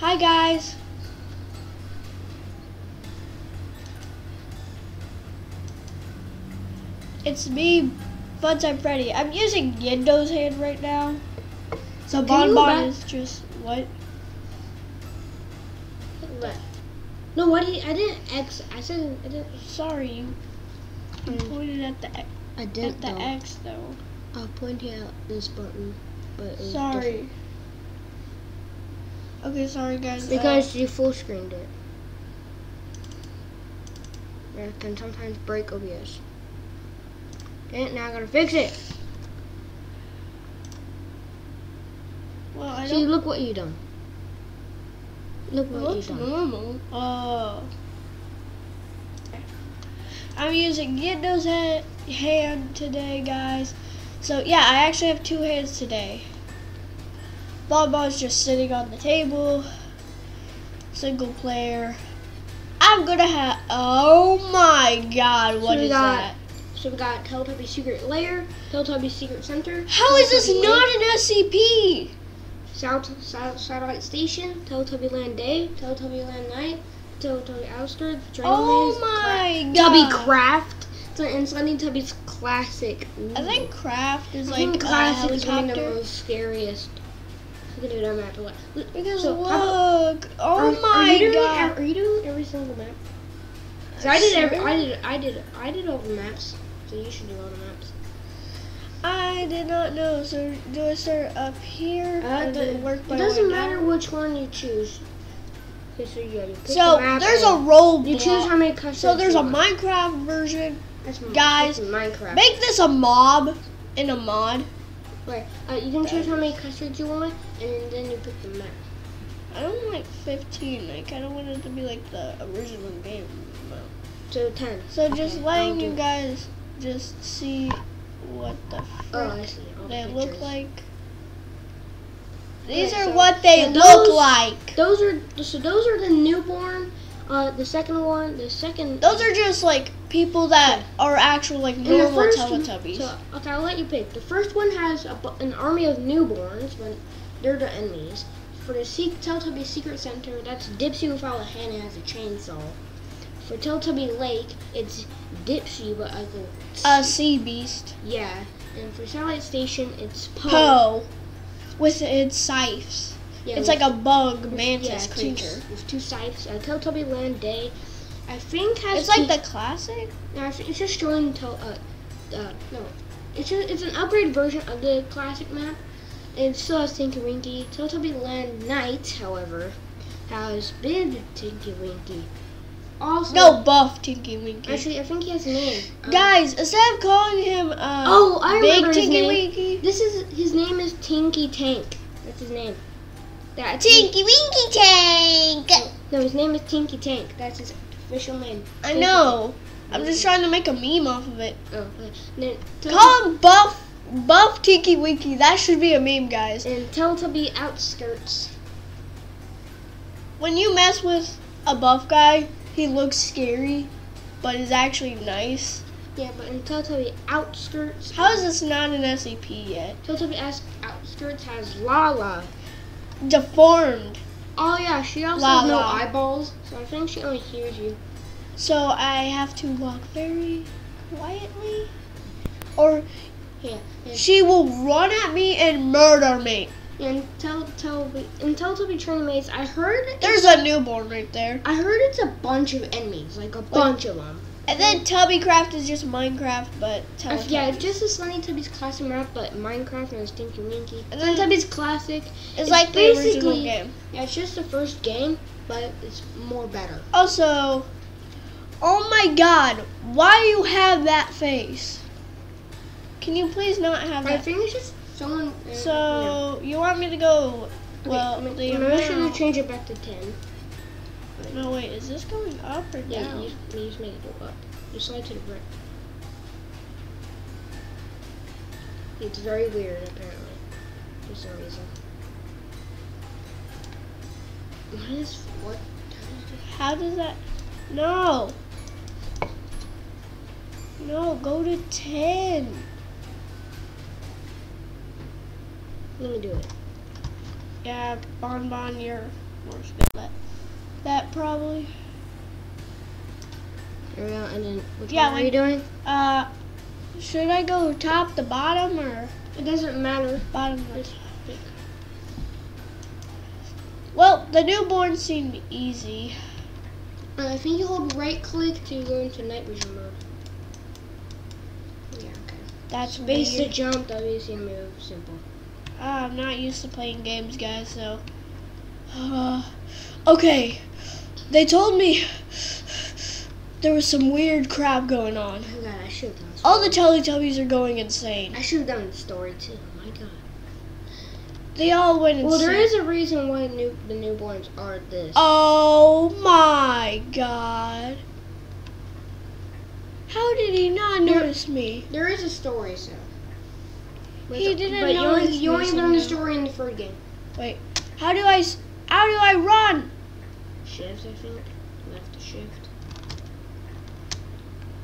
Hi guys. It's me, Funtime Freddy. I'm using Yendo's hand right now. So Bon Bon is just what? But no, what did I didn't X. I said I didn't. Sorry, you Mm. pointed at the X- I didn't. the though. X though. I pointing at this button, but it was Sorry. different. Okay, sorry guys. uh, Because you full screened it. It can sometimes break OBS. And now I gotta fix it. well, I See, look what you done. Look what looks you done. normal. Oh. I'm using Yendo's ha- hand today, guys. So yeah, I actually have two hands today. Bon Bon's just sitting on the table. Single player. I'm gonna have. Oh my God! What So is got- that? So we got Teletubby Secret Lair, Teletubby Secret Center. How is this Teletubby not an SCP? South, South Satellite Station, Teletubby Land Day, Teletubby Land Night, Teletubby Outskirts, Oh my Tubby God! Craft, so- and Slendytubbies Classic. I think Craft is I like think a Classic is one of the most scariest. Look at it on map. Look. Because So, look, oh are, my are you doing, god! Are you doing every single map? So I did every. I did. I did. I did all the maps. So you should do all the maps. I did not know. So do I start up here Uh, the- work it doesn't matter down? which one you choose. Okay, so yeah, you pick So the there's a roll You choose how many customers. So there's a want. Minecraft version. That's guys, Minecraft. Make this a mob in a mod. Right. Uh, you can choose how many custards you want, and then you pick the map. I don't like 15. I kind of want it to be like the original game. mode. So ten. So just Okay, letting you guys just see what the Oh, frick I see. All the they look like. These Okay, are so- what they look those- like. Those are so. Those are the newborn. Uh, the second one. The second. Those are just like people that are actual like normal first Teletubbies. So, okay, I'll let you pick. The first one has a, an army of newborns, but they're the enemies. For the Se- Teletubby Secret Center, that's Dipsy without a hand and has a chainsaw. For Teletubby Lake, it's Dipsy, but like a a sea beast. yeah. And for Satellite Station, it's Poe. Poe with its scythes. Yeah, it's like a bug mantis yeah, two- creature. with two scythes. Uh, Teletubby Land Day, I think has. It's like the classic. No, I think it's just showing tel- uh, uh, no, it's just, it's an upgraded version of the classic map. It still has Tinky Winky. Teletubby Land Night, however, has Big Tinky Winky. Also, No buff Tinky Winky. actually, I think he has a name. Um, Guys, instead of calling him uh, Oh, I Big remember his Tinky. Winky, this is his name is Tinky Tank. That's his name. Tinky Winky Tank. No, his name is Tinky Tank. That's his official name. I Tinky know. I'm just trying to make a meme off of it. Oh, okay. Call him Buff Buff Tinky Winky. That should be a meme, guys. and Teletubby Outskirts. When you mess with a buff guy, he looks scary, but is actually nice. Yeah, but in Teletubby Outskirts, How is this not an SCP yet? Teletubby Outs- Outskirts has Lala. Deformed. Oh yeah, she also has no eyeballs, so I think she only hears you. So I have to walk very quietly, or Yeah. yeah. she will run at me and murder me. In Teletubby, in Teletubby Training Maze, I heard There's a newborn right there. I heard it's a bunch of enemies, like a bunch of them. And then Tubbycraft is just Minecraft, but Teletubbies. yeah, it's just a Slendytubbies classic map, but Minecraft and Stinky Winky. And then- Tubby's classic. it's, it's like the original basically- game. Yeah, it's just the first game, but it's more better. Also, oh my God, why do you have that face? Can you please not have I that? think it's just someone. uh, So you want me to go? yeah. Well, Wait, the maybe I should amount- change it back to ten. No, wait, is this going up or Yeah, down? you, you just make it go up. You slide to the right. It's very weird, apparently, for some reason. What is what? How does that? No. No, go to ten. Let me do it. Yeah, Bon Bon, you're more skill at that probably. There we go. And then which Yeah, one are you doing? Uh, should I go top to bottom or It doesn't matter. bottom to top? Well, the newborn seemed easy. Uh, I think you hold right click to go into night vision mode. Yeah, okay. That's Space to weird. jump, WC move, simple. Ah, I'm not used to playing games, guys, so. Uh, okay. They told me there was some weird crap going on. Oh god, I should have done. All the Teletubbies are going insane. I should have done the story too. Oh my god. They all went insane. Well, there is a reason why new the newborns are this. Oh my god. How did he not There- notice me? There is a story, so. But He didn't But you only, notice you only learn the story in the first game. Wait, how do I? how do I run? Shift, I think. Left to shift.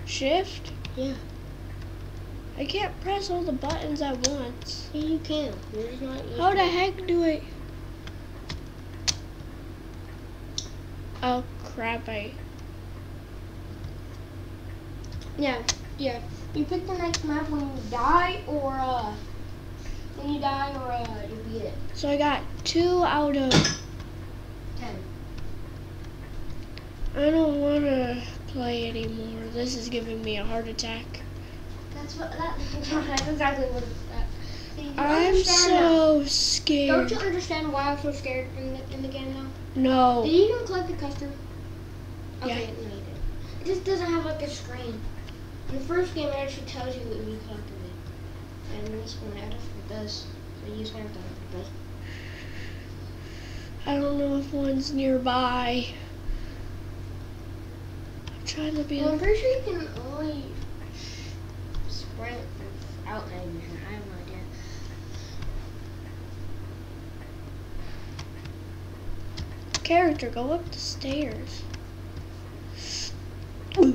Shift? Yeah. I can't press all the buttons at once. Yeah, you can. You're just not. used How the heck do I Oh crap, I Yeah, yeah. You pick the next map when you die, or uh, when you die, or uh, you beat it. so I got two out of Ten. I don't wanna play anymore. This is giving me a heart attack. That's what. That, that's exactly what. That. I'm understand now. so Don't you understand why I'm so scared in the, in the game now? No. Did you even collect the custard? Yeah. No. It just doesn't have like a screen. In the first game, it actually tells you that you collected it. And in this one, it it does. So you just have to it does. I don't know if one's nearby. I'm trying to be Well, I'm pretty sure you can only sprint without night vision. I have no idea. character. Go up the stairs. Okay.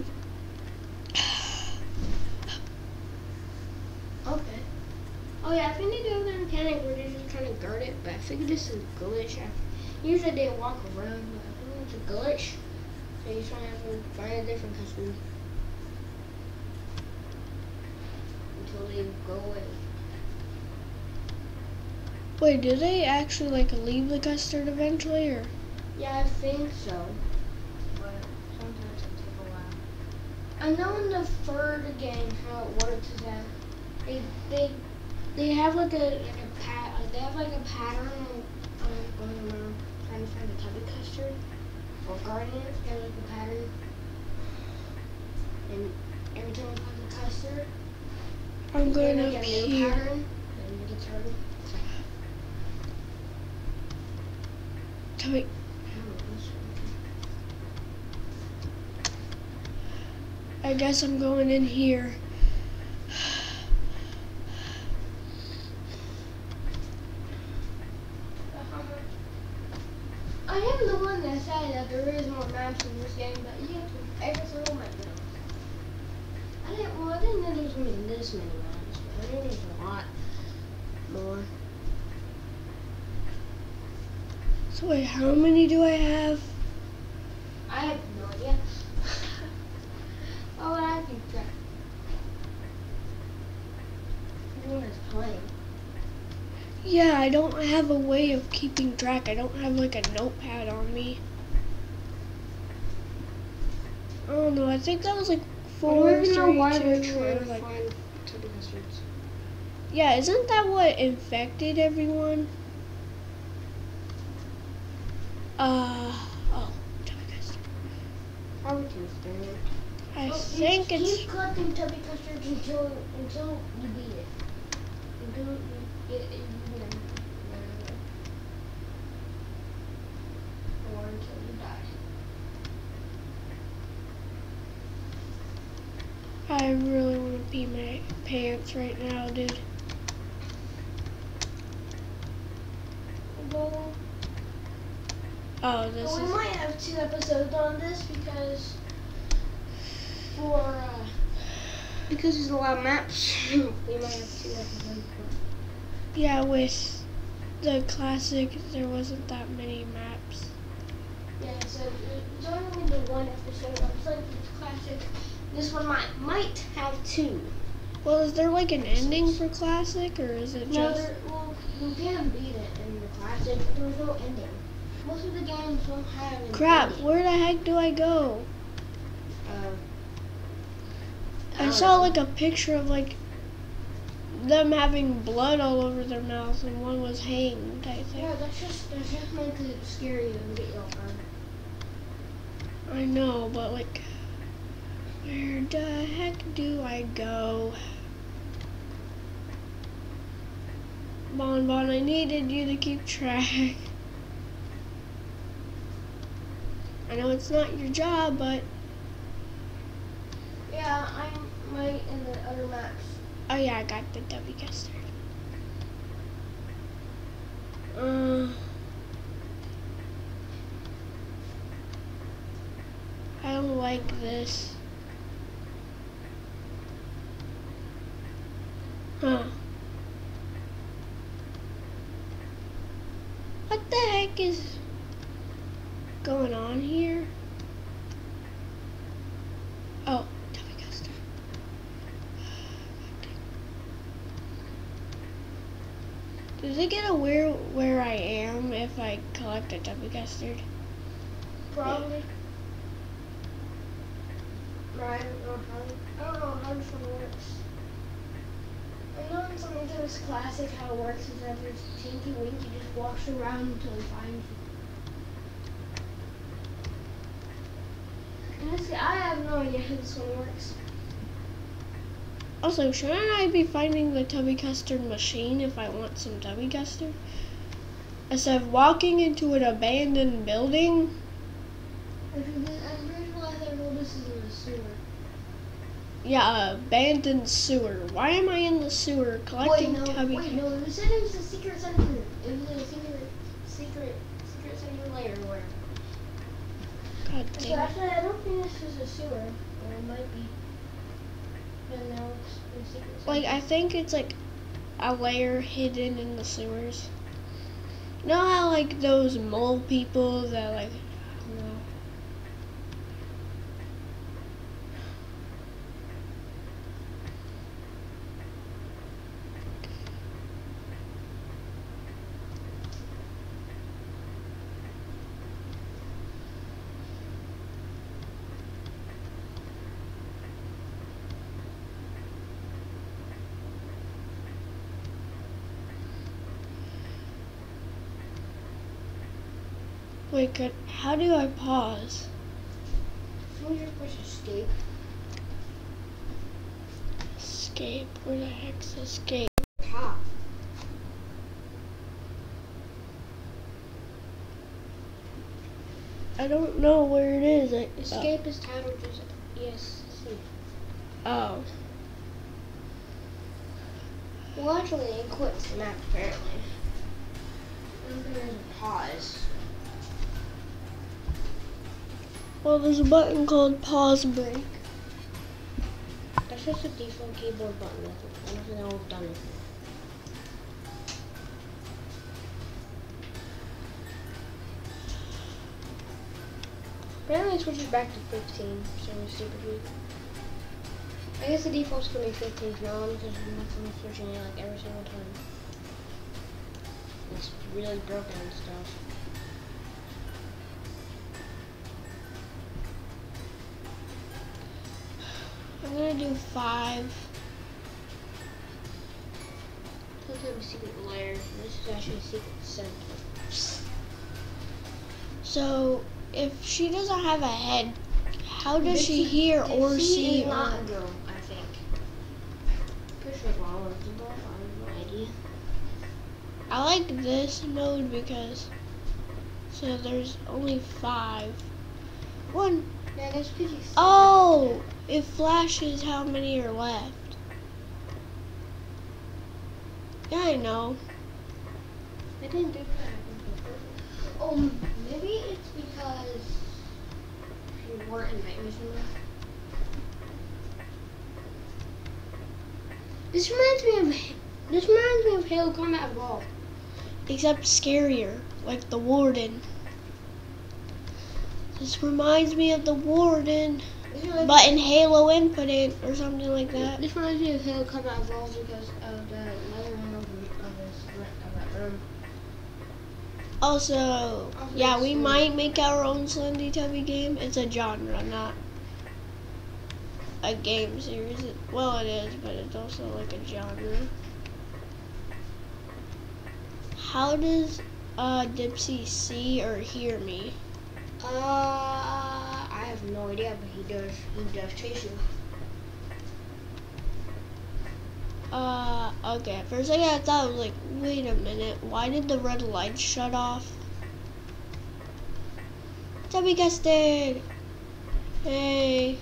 Oh yeah, I think they do have the mechanic where they're just trying to guard it, but I figured this is a glitch. I, usually they walk around, but I think it's a glitch. So you're trying to find a different customer until they go away. Wait, do they actually like leave the custard eventually, or? Yeah, I think so. But sometimes it take a while. I know in the third game how it works is that they they they have like a like a pat they have like a pattern of of going around trying to find the tubby custard or guarding it. They have like a pattern. And every time you find the custard, I'm going a new here. pattern. Then you get started. Tell me, I don't know, this one. I guess I'm going in here. I am the one that said that there is more maps in this game, but you have to every single map now. I didn't. Well, I didn't know there was gonna be this many maps, but I know there's a lot more. So wait, how many do I have? I have no idea. Why would I keep track? Everyone is playing. Yeah, I don't have a way of keeping track. I don't have like a notepad on me. I don't know. I think that was like I four, don't even know why two, they're trying to like- find. Yeah, isn't that what infected everyone? Uh, oh, tubby custard. Probably Tuesday. I Well, think you it's keep collecting tubby custards until until you beat it. Until you get it, you or until you die. I really want to pee my pants right now, dude. Well, Oh, this we might have two episodes on this because for uh, because there's a lot of maps. we might have two episodes. yeah with the classic, there wasn't that many maps. Yeah, so there's only the one episode of Sun's Classic. This one might might have two. Well, is there like an ending for classic, or is it No, just? there, well, you can beat it in the Classic, but there's no ending. Most of the games don't have Crap! Where the heck do I go? Uh, I don't saw know. like a picture of like them having blood all over their mouth, and one was hanged. I think. Yeah, that's just that's just meant to scare you and get you off. I know, but like, where the heck do I go? Bon Bon, I needed you to keep track. I know it's not your job, but Yeah, I'm right in the other maps. oh yeah, I got the W caster. Uh, I don't like this. Huh. What the heck is going on here? Oh, W caster. Does it get aware where I am if Collect a W custard? Probably. No, I don't know how. I don't know how this one works. I know in some of this classic how it works is that there's Tinky Winky just walks around until he finds you. This, I have no idea how this one works. Also, shouldn't I be finding the tubby custard machine if I want some tubby custard? Instead of walking into an abandoned building? If you did, I'm pretty sure I know this is in the sewer. Yeah, abandoned sewer. Why am I in the sewer collecting wait, no, tubby wait, no, you said it was a secret center. It was a secret, secret, secret center layer where. God So dang it. actually, I don't think this is a sewer. Or it might be. But no, it's a secret center. Like, I think it's like a layer hidden in the sewers. Know how, like, those mole people that, like, I don't know. Wait, could, how do I pause? Can we just push escape? Escape. Where the heck's escape? Top. I don't know where it is. I, uh, Escape is titled just yes. see. Oh. Well, actually, it quits the map apparently. And there's a pause. Well, there's a button called pause break. That's just a default keyboard button. That's I've done it. Apparently it switches back to 15, so it's super sweet. I guess the default's gonna be 15 from now because I'm switching it like every single time. It's really broken and stuff. I'm gonna do five. Let's have a secret layer. This is actually a secret center. So, if she doesn't have a head, how does she Dixie- hear or see? not or- a girl, I think. Pretty sure Lala is a girl. I have no idea. I like this mode because so there's only five. One. Yeah, guess because you Oh, it flashes how many are left. Yeah, I know. I didn't do that. Oh, maybe it's because you weren't in night vision. This reminds me of this reminds me of Halo Combat Evolved. except scarier, like the Warden. This reminds me of the Warden, but in Halo Infinite or something like that. This reminds me of Halo Combat Evolved because of the of, the- of, of that room. Also, yeah, we might make our own Slendy Tubby game. It's a genre, not a game series. Well, it is, but it's also like a genre. How does uh, Dipsy see or hear me? Uh, I have no idea, but he does. He does chase you. Uh, okay. For a second, I thought I was like, wait a minute, why did the red light shut off? Tubby custard! Hey,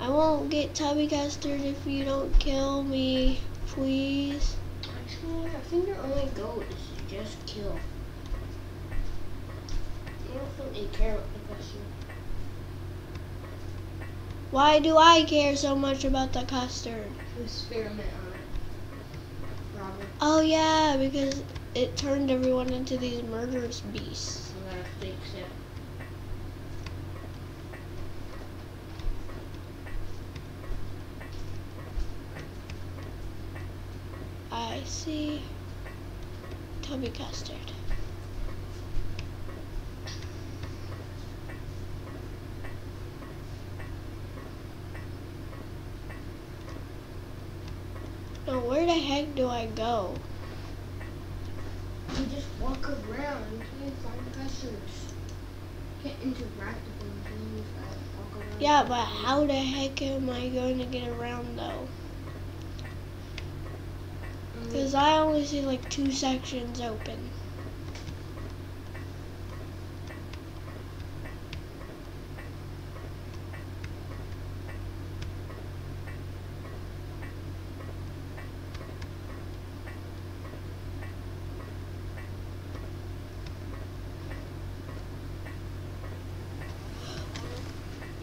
I won't get tubby custard if you don't kill me, please. Actually, I think your only goal is to just kill. I don't think they care what the question. Why do I care so much about the custard? Experiment on it. Robert. Oh yeah, because it turned everyone into these murderous beasts. I'm gonna fix it. I see tubby custard. Now where the heck do I go? You just walk around you find customers. Can't interact with them you walk around. Yeah, but how the heck am I going to get around though? Mm. Because I only see like two sections open.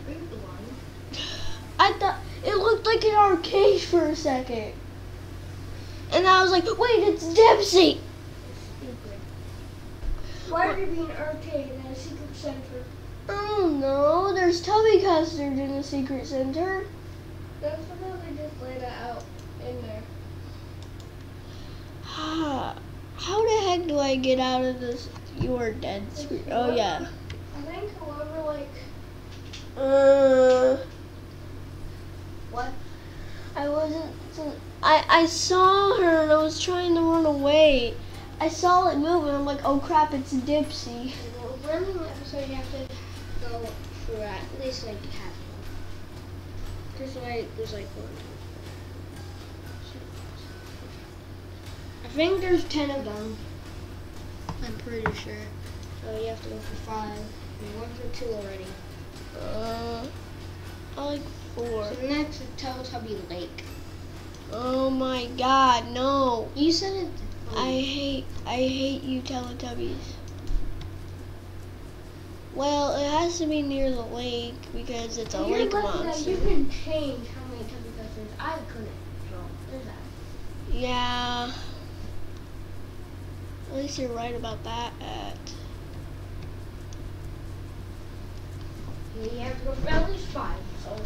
drink the wine. I thought like an arcade for a second. And I was like, wait, it's Dipsy! Stupid. Why would it be an arcade and a secret center? Oh no, there's Tubby Custard in the secret center. That's because they just laid it out in there. Ah, How the heck do I get out of this? You are dead screen. Oh yeah. I think whoever like Uh? I wasn't. I I saw her and I was trying to run away. I saw it move and I'm like, oh crap, it's Dipsy. Well, running episode, you have to go through at least like half one. There's like there's like one. I think there's ten of them. I'm pretty sure. So you have to go for five. You went for two already. Uh, I like four. So next is Teletubby Lake. Oh my god, no. You said it. Oh. I hate I hate you Teletubbies. Well, it has to be near the lake because it's a You're lake monster. You can change how many Custers. I couldn't. So there's that. Yeah. At least you're right about that. At You have to go for at least five. So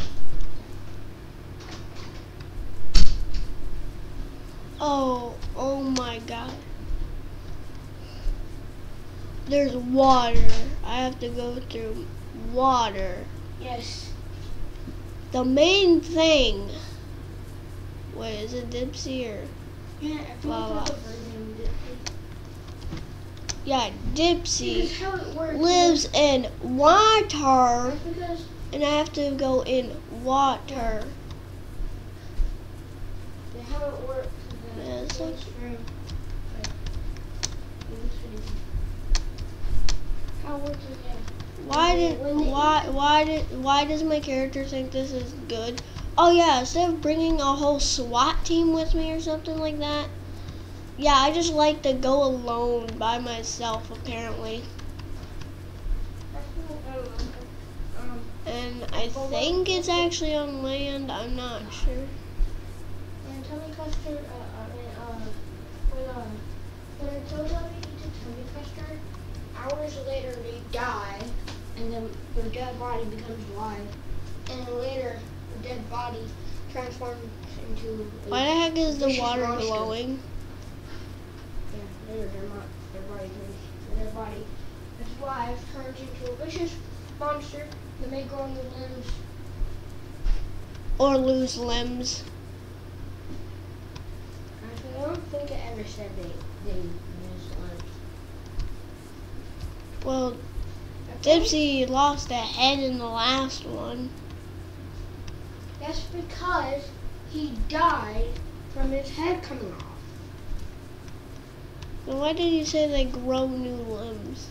oh, oh my god. There's water. I have to go through water. yes. The main thing. Wait, is it Dipsy or? Yeah, I think Wow, that's wow. the version of it. Yeah, Dipsy Because how it works. lives in water, and I have to go in water. the- how it works is that Yeah, it it's goes like- through. like, let me see. How it works. Why did why why did why does my character think this is good? Oh yeah, instead of bringing a whole SWAT team with me or something like that. Yeah, I just like to go alone by myself apparently. And I think it's actually on land, I'm not sure. and Tommy Custer, uh, uh, and, uh, when, uh, when a Teletubby a tummy custard, hours later they die, and then their dead body becomes alive. And later, the dead body transforms into Why the heck is the water monster. glowing? Yeah, later their, body turns, their body is alive, turns into a vicious monster that may grow new limbs. Or lose limbs? I don't think it ever said they they. Well, Dipsy lost a head in the last one. That's because he died from his head coming off. Then why did you say they grow new limbs?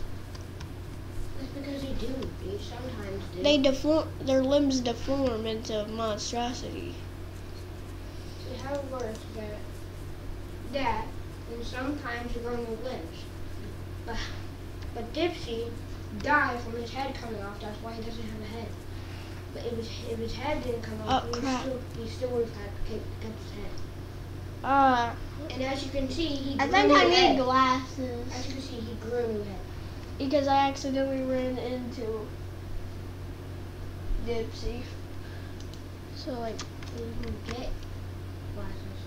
That's because they do. They sometimes do. They deform. Their limbs deform into monstrosity. See how it works that that and sometimes you grow new limbs. But but Dipsy died from his head coming off. That's why he doesn't have a head. But if his if his head didn't come off, Oh, he, still he still would have had kept, kept his head. Uh, And as you can see, he I think I need head. glasses As you can see, he grew a new head. because I accidentally ran into Dipsy. So like, Mm-hmm. Get glasses.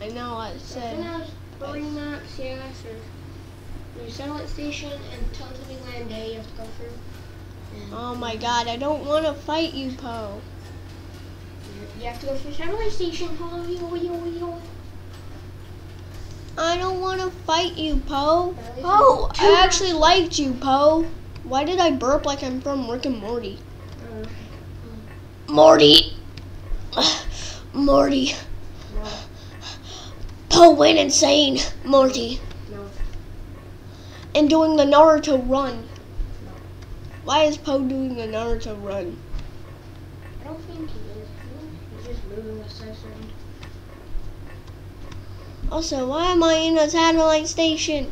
I know what it So said. Now Marina, CLS, or there's Satellite Station and Teletubby Land Day you have to go through. And Oh my God! I don't want to fight you, Poe. You have to go through Satellite Station. Oh, yo, yo, yo. I don't want to fight you, Poe. Least Oh, I actually liked you, Poe. Why did I burp like I'm from Rick and Morty? Uh, Morty. Morty. No, Poe went insane, Morty. no. And doing the Naruto run. Why is Poe doing the Naruto run? I don't think he is. He's just moving the size. Also, why am I in a satellite station?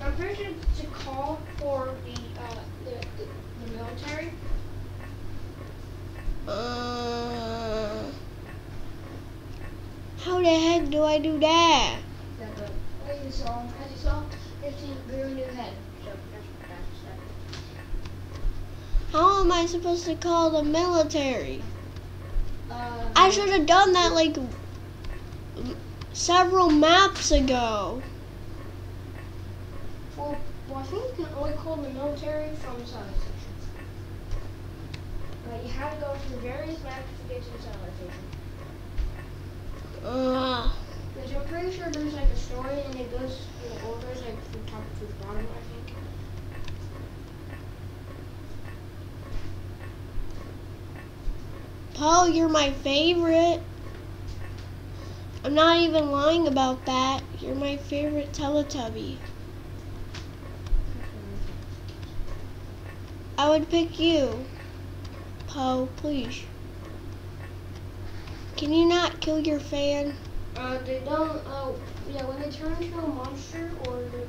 I'm pretty sure it's a call for the, uh, the, the, the military. Uh, how the heck do I do that? How am I supposed to call the military? Uh, I should have done that like several maps ago. Well, I think you can only call the military from the satellite station. But you have to go through various maps to get to the satellite. Uh, Because I'm pretty sure there's like a story and it goes in orders like from top to the bottom, I think. Poe, you're my favorite. I'm not even lying about that. You're my favorite Teletubby. I would pick you. Poe, please. Can you not kill your fan? Uh, they don't, oh, yeah, when they turn into a monster or they,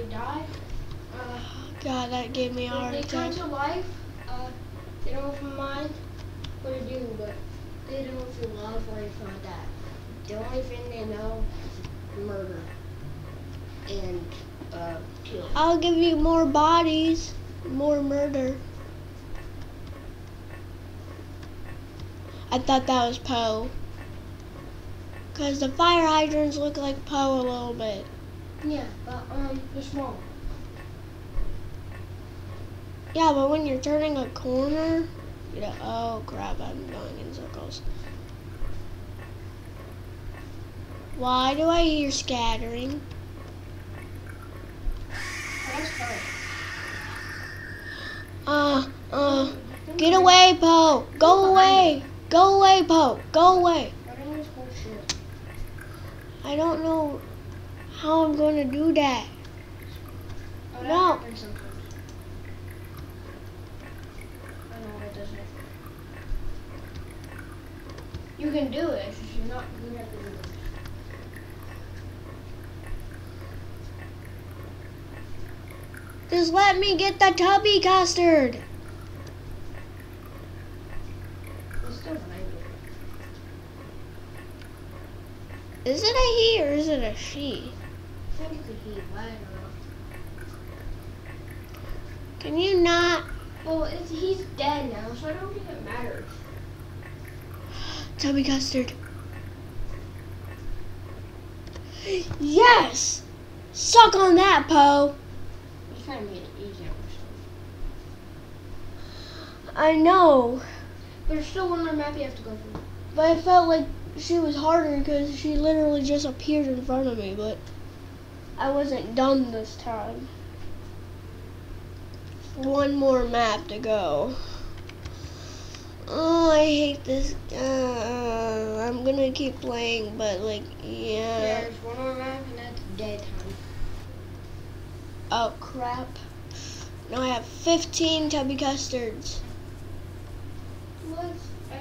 they die, uh, God, that gave me a When heart they come attack. to life, uh, they don't mind what to do, but they don't feel love or anything like that. The only thing they know is murder and uh, kill. I'll give you more bodies, more murder. I thought that was Poe. Because the fire hydrants look like Poe a little bit. Yeah, but um, they're small. Yeah, but when you're turning a corner, you know, oh crap, I'm going in circles. Why do I hear scattering? Uh, uh, get away, Poe! Go away! Go away, Poe! Go away! I don't use. I don't know how I'm going to do that. Oh, No. happens. I know. You can do it, just you're not good at the. Just let me get the tubby custard. It's still fine. Is it a he or is it a she? I think you could hear. I don't know. Can you not? Well, it's, he's dead now, so I don't think it matters. Tubby custard. Yes! Suck on that, Poe. You kind of made it easy. I know, But there's still one more map you have to go through. but I felt like she was harder because she literally just appeared in front of me, but I wasn't done this time. One more map to go. Oh, I hate this. Uh, I'm gonna keep playing, but like, yeah. There's one more map, and that's daytime. Oh crap. Now I have 15 tubby custards.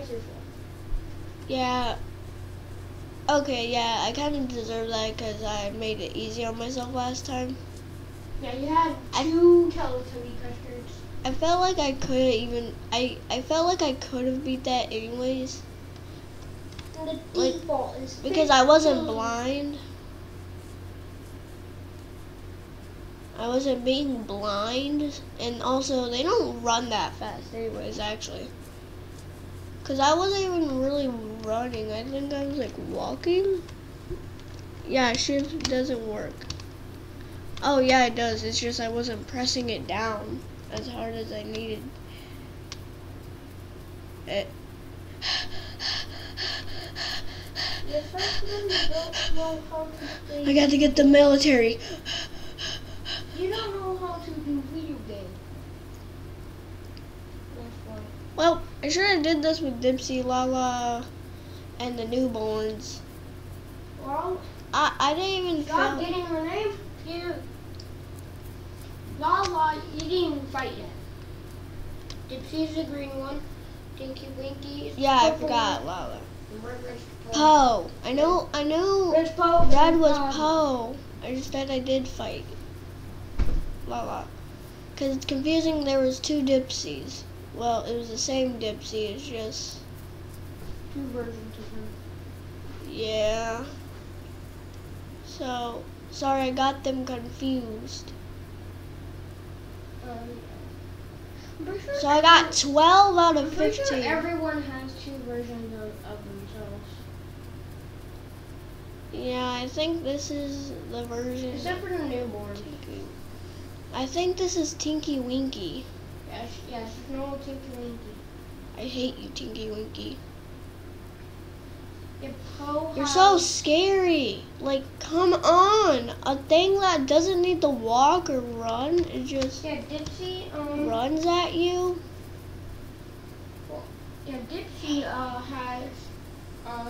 Your fault? Yeah. Okay, yeah, I kind of deserve that because I made it easy on myself last time. Yeah, you had I- two Teletubby custards. I felt like I could even, I, I felt like I could have beat that anyways the Like, default is because I wasn't blind. I wasn't being blind, and also they don't run that fast anyways, actually. Cause I wasn't even really running. I think I was like walking. Yeah, shift doesn't work. Oh yeah, it does. It's just I wasn't pressing it down as hard as I needed. It. The first one you don't know how to play. I got to get the military. You don't know how to do video game. That's why. Well, I sure have did this with Dipsy, Lala, and the newborns. Well, I I didn't even stop feel. getting her name. You. Lala, you didn't even fight yet. Dipsy's the green one. Tinky Winky is the Yeah, I forgot. Lala. Poe. I know. I know. Red was Um, Poe. I just said I did fight Lala. Cause it's confusing. There was two Dipsies. Well, it was the same Dipsy. It's just Two versions of him. yeah. So sorry, I got them confused. Um, sure So I got 12 out of pretty sure 15. everyone has two versions of, of themselves. Yeah, I think this is the version. Except for the newborn. Tinky. I think this is Tinky Winky. Yes, yes, no Tinky Winky. I hate you, Tinky Winky. You're so scary. Like, come on. A thing that doesn't need to walk or run, it just Yeah, Dipsy, um, runs at you. Well, yeah, Dipsy, uh, has, uh,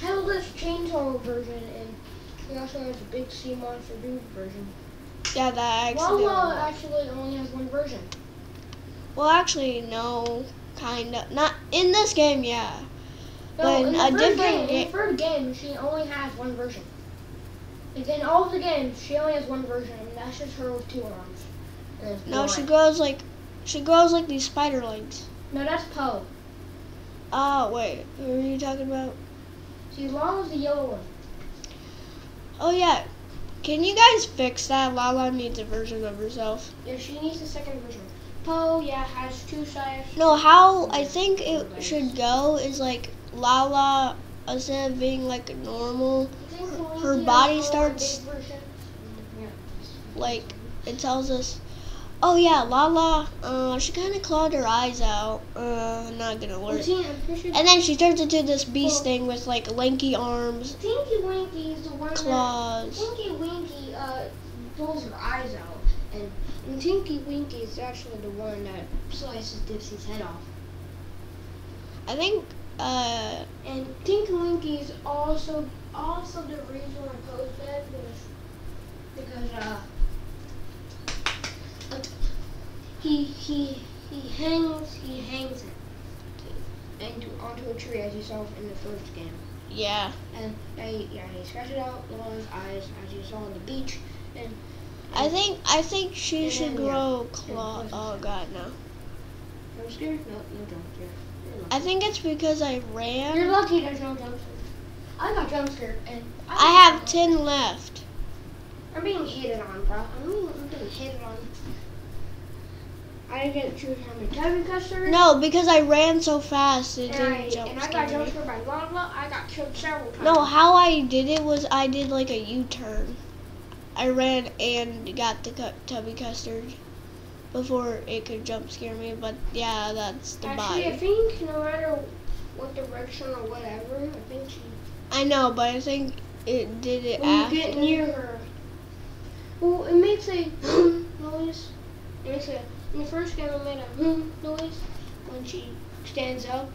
Headless Chainsaw version, and he also has a Big Sea Monster Dude version. Yeah, that accidentally. Lala actually only has one version. Well, actually, no. Kind of. Not in this game, yeah. No, But in the a different game, in the third game, she only has one version. In all the games, she only has one version, and that's just her with two arms. No, she grows like. She grows like these spider legs. No, that's Poe. Oh, wait. what are you talking about? See, Lala's the yellow one. Oh, yeah. Can you guys fix that? Lala needs a version of herself. Yeah, she needs a second version. Yeah, has two sides. No, how I think it should go is like Lala, instead of being like a normal, her body starts- big versions. Yeah. like it tells us, oh yeah, Lala, uh, she kind of clawed her eyes out. Uh, not gonna work. see, I'm pretty sure And then she turns into this beast thing with like lanky arms, Tinky Winky is the one that claws. Tinky Winky uh pulls her eyes out, and, and Tinky Winky is actually the one that slices Dipsy's head off. I think, uh, And Tinky Winky is also also the reason why Poe's dead was because uh he he he hangs he hangs it into onto a tree as you saw in the first game. yeah. And I, yeah, he scratched out Lala's eyes as you saw on the beach. And I think I think she And should then, grow Yeah, claw. Oh god, no. I'm scared. No, jump. You're, you're lucky. I think it's because I ran. You're lucky. There's no jumps. I got jump scared and I have 10 left. I'm being hated on, bro. I'm being, I'm being hated on. I didn't choose how many Kevin customers. No, because I ran so fast it And didn't jump and I got scare jump scared by Lala. I got killed several times. No, how I did it was I did like a U-turn. I ran and got the cu- tubby custard before it could jump scare me. But yeah, that's the Actually, I think no matter what direction or whatever, I think she. I know, but I think it did it When after. you get near her, well, it makes a noise. It makes a. In the first game, it made a noise when she stands up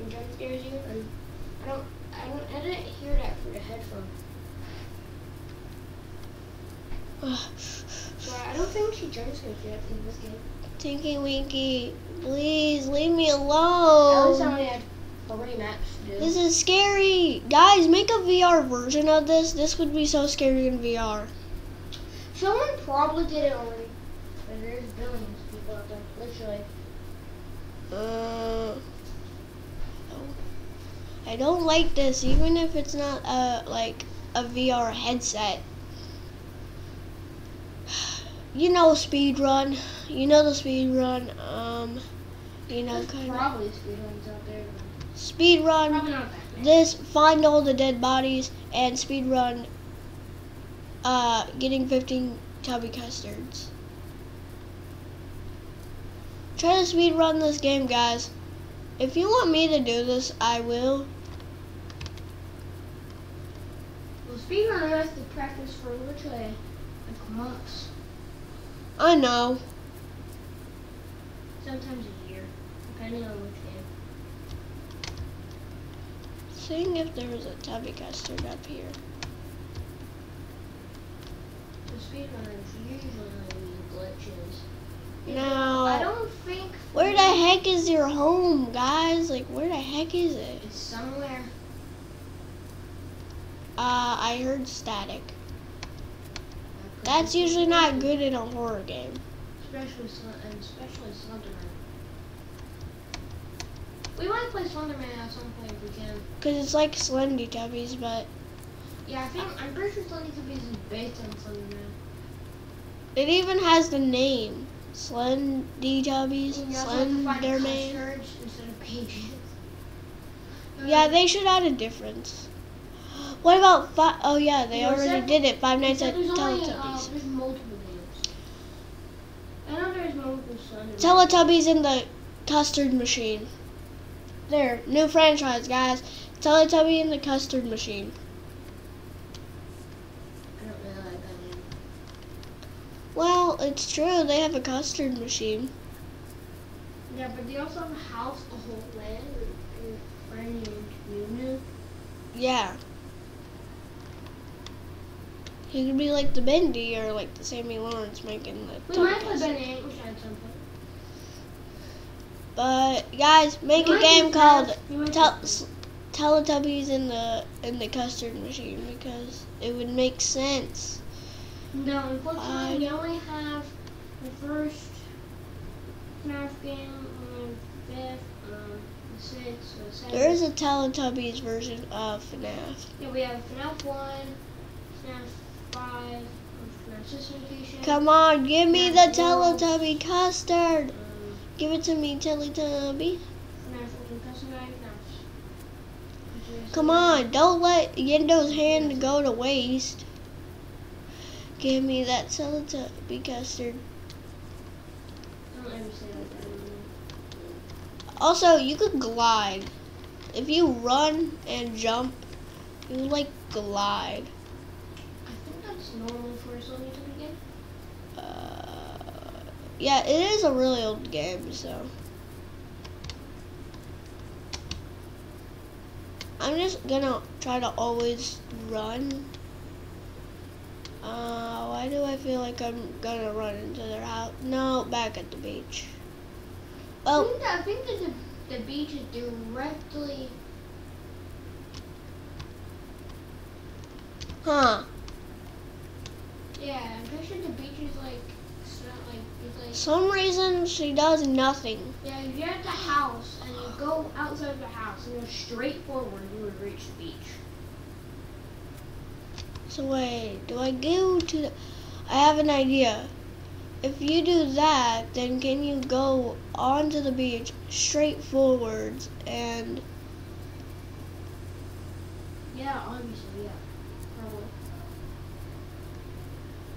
and jump scares you, and I don't, I don't, I didn't hear that through the headphone. So I don't think she jump scares yet in this game. Tinky Winky, please leave me At least I alone. only had three maps to do. This is scary. Guys, make a VR version of this. This would be so scary in VR. Someone probably did it already. But there's billions of people out there, literally. Uh, I don't like this, even if it's not a like a VR headset. You know speed run. You know the speed run. Um, you know There's kind of probably speedruns out there. speed run. Probably not that many. This find all the dead bodies and speed run. Uh, getting 15 tubby custards. Try to speed run this game, guys. If you want me to do this, I will. Well, speedrunner has to practice for literally like months, I know. sometimes a year, depending on which game. Seeing if there was a tubby custard up here. The speedrunners usually glitches. You No. know, I don't think. Where the heck is your home, guys? Like, where the heck is it? It's somewhere. Uh, I heard static. That's usually not good in a horror game. Especially and especially Slenderman. We might play Slenderman at some point if we can. Because it's like Slendytubbies, but Yeah, I think I'm pretty sure Slendytubbies is based on Slenderman. it even has the name. Slendytubbies, And you also have to find Slenderman. custards instead of pages. Yeah, they should add a difference. What about five? Oh yeah, they already did it. Five Nights at only, uh, Teletubbies. there's multiple games. I know there's multiple Slenderman. Teletubbies in the custard machine. There, new franchise, guys. Teletubby in the custard machine. I don't really like that name. Well, it's true. They have a custard machine. Yeah, but they also have a house, a whole land, and a friend named Noo-Noo. Yeah. He could be like the Bendy or like the Sammy Lawrence making the. We might custard. Ben English at some point. But guys, make We a game called that. We might Tel- Teletubbies in the in the custard machine because it would make sense. No, unfortunately, I- we only have the first FNAF game, um, fifth, um, the sixth, the seventh. There is a Teletubbies version of FNAF. Yeah, we have FNAF 1, FNAF 5, FNAF Sister Location. Come on, give me the Teletubby custard. Give it to me, Teletubby. Come on, don't let Yendo's hand go to waste. Give me that Teletubby custard. Also, you could glide. If you run and jump, you like glide. Normal for a Sony to begin. Uh, yeah, it is a really old game, so. I'm just gonna try to always run. Uh, why do I feel like I'm gonna run into their house? No, back at the beach. I think that, I think that the, the beach is directly. huh. Yeah, I'm pretty sure the beach is like. It's not like. It's like. Some reason she does nothing. Yeah, if you're at the house and you go outside the house and go straight forward, you would reach the beach. So wait, do I go to the... I have an idea. If you do that, then can you go onto the beach straight forwards and... Yeah, obviously, yeah. Probably.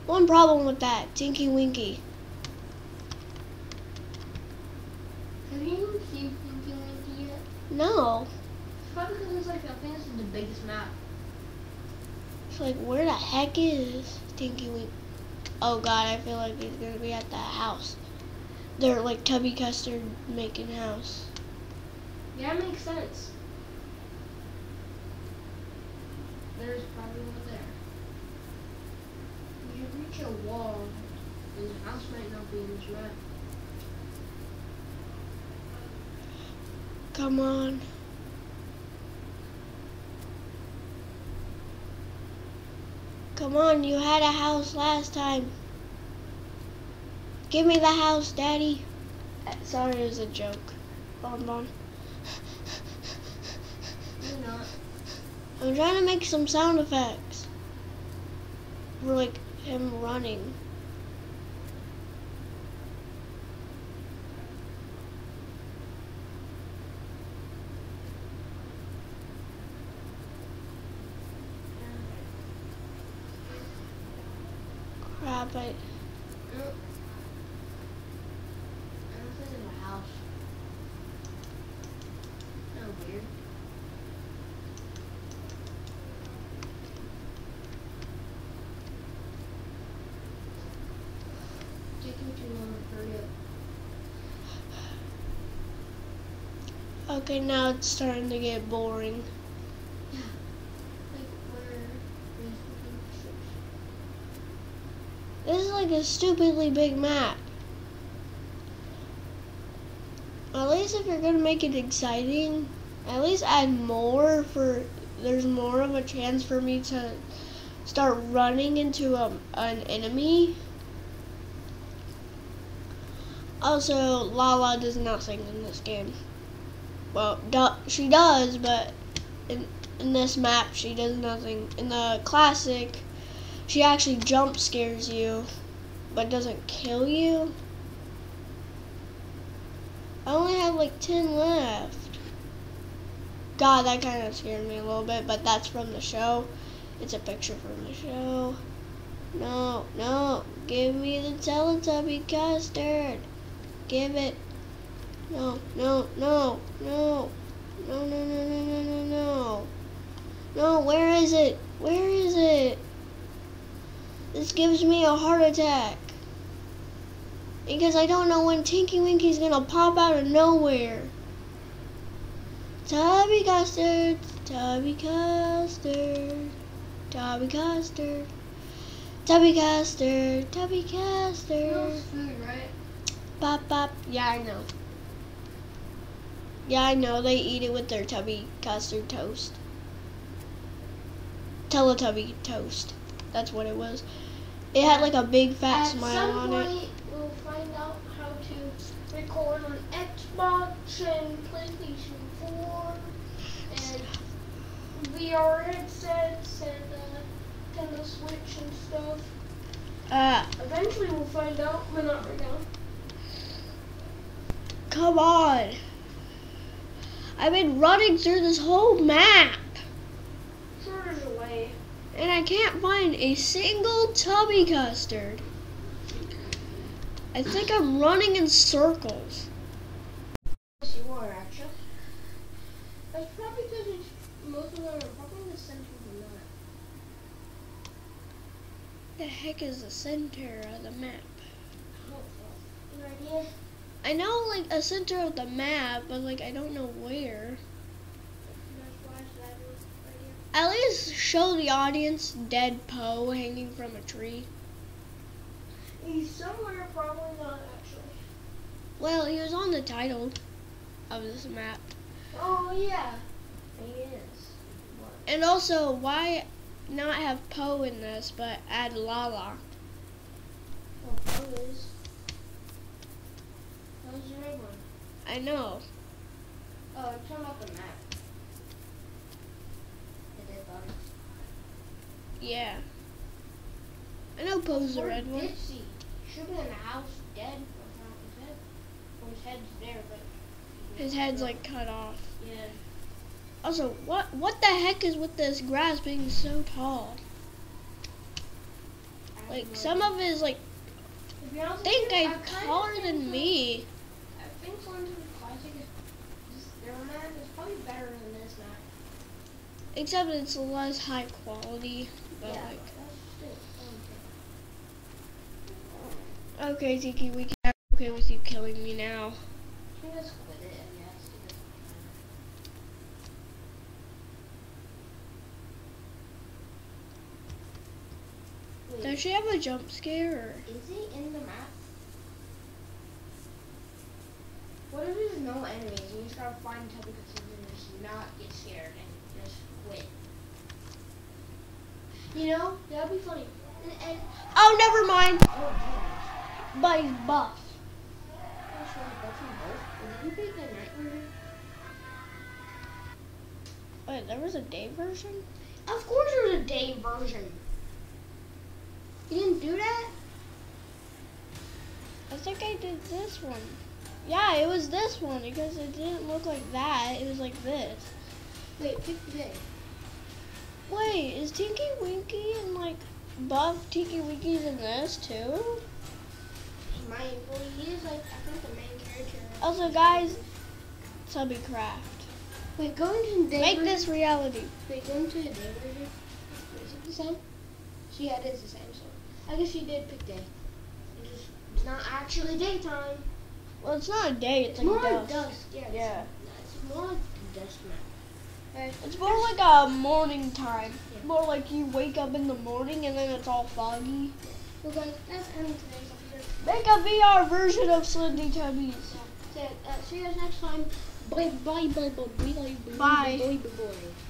One problem with that, Tinky Winky. Have you seen Pinky Winky yet? No. Probably because it's like, I think this is the biggest map. It's like, where the heck is Tinky Winky? Oh god, I feel like he's gonna be at that house. They're like Tubby Custard making house. Yeah, it makes sense. There's probably one there. You reach a wall, and the house might not be in this map. Come on. Come on, you had a house last time. Give me the house, Daddy. Uh, Sorry, it was a joke. Bon bon. You're not. I'm trying to make some sound effects. For like him running. Crap, I, No. I don't think there's a house. Kind of weird. Taking too long to hurry up. Mm. okay, now it's starting to get boring. Like where is the pictures? This is like a stupidly big map. At least if you're gonna make it exciting, at least add more for there's more of a chance for me to start running into a, an enemy. Also, Lala does nothing in this game. Well, do, she does, but in, in this map she does nothing. In the classic, she actually jump scares you, but doesn't kill you. I only have like 10 left. God, that kind of scared me a little bit, but that's from the show. It's a picture from the show. No, no, give me the Teletubby custard. Give it. No, no, no, no. No, no, no, no, no, no, no. No, where is it? Where is it? This gives me a heart attack. Because I don't know when Tinky Winky's gonna pop out of nowhere. Tubby custard, Tubby custard, Tubby custard, Tubby custard, Tubby custard. food, right? Pop, pop. Yeah, I know. Yeah, I know. They eat it with their Tubby custard toast. Teletubby toast. That's what it was. It had like a big fat At smile some on it. point, we'll find out how to record on Xbox and PlayStation 4 and VR headsets and uh, Nintendo Switch and stuff. Ah, Eventually, we'll find out, but not right now. come on. I've been running through this whole map. Sure, there's a way. And I can't find a single tubby custard. I think I'm running in circles. Yes, you are, actually. That's probably because it's most of them are probably in the center of the map. The heck is the center of the map? I know like a center of the map, but like I don't know where. That's why should I do it right here? At least show the audience dead Po hanging from a tree. He's somewhere, probably not actually. Well, he was on the title of this map. Oh yeah, he is. And also, why not have Po in this, but add Lala? Well, Po is. That was your one. I know. Oh, I'm talking the map. The dead body. Yeah. I know Po's the red one. Dipsy? Should be in the house, dead. Or his head. Or his head's there, but. His head's like cut off. Yeah. Also, what what the heck is with this grass being so tall? Like some of it is like I think I'm taller than me. I think Sonic Classic is just their map is probably better than this map. Except it's a less high quality. But like okay. Tiki, we can I'm okay with you killing me now. She just quit it, I guess. Wait, Does she have a jump scare? Or? is he in the map? What if there's no enemies and you just gotta find Tubby and just not get scared and just quit? You know, that'd be funny. And, and Oh, never mind. oh, But he's buff. That's really buff and both. Did you pick the night version? Wait, there was a day version? Of course there's a day version. You didn't do that? I think I did this one. Yeah, it was this one because it didn't look like that. It was like this. Wait, pick the day. Wait, is Tinky Winky and like buff Tinky Winky's in this too? He might, well, he is like, I think the main character. Also, guys, Subby Craft. Wait, go into the day Make version. this reality. Wait, go into the day version. Is it the same? So yeah, it is the same. So I guess she did pick day. It's just it's not actually daytime. Well, it's not a day. It's, It's more like like dusk. dusk. Yeah. It's, Yeah. It's more like dusk map. It's more like a morning time. Yeah. More like you wake up in the morning and then it's all foggy. Well, guys, that's ending today's episode. Make a VR version of Slendytubbies. So, uh, see you guys next time. Bye, bye, bye, bye, bye, bye, Bye. bye, bye, bye.